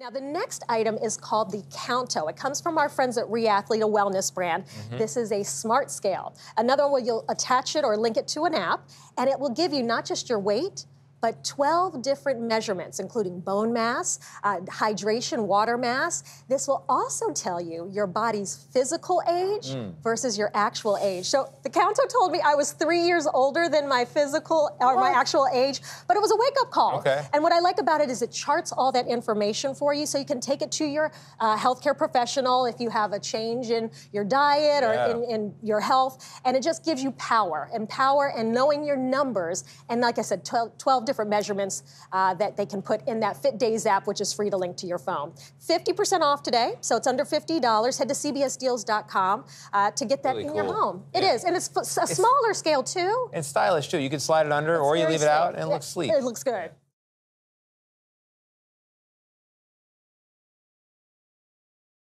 Now, the next item is called the Counto. It comes from our friends at Reathlete, a wellness brand. Mm-hmm. This is a smart scale. Another one, where you'll attach it or link it to an app, and it will give you not just your weight, but 12 different measurements, including bone mass, uh, hydration, water mass. This will also tell you your body's physical age mm. versus your actual age. So the Counto told me I was three years older than my physical or what? my actual age, but it was a wake up call. Okay. And what I like about it is it charts all that information for you so you can take it to your uh, healthcare professional if you have a change in your diet or yeah. in, in your health. And it just gives you power and power and knowing your numbers. And like I said, 12, 12 different measurements uh, that they can put in that Fit Days app, which is free to link to your phone. 50% off today, so it's under $50. Head to cbsdeals.com uh, to get that really in cool. your home. It is, and it's a smaller scale too. And stylish too. You can slide it under, it's or you leave it out, and it yeah. looks sleek. It looks good.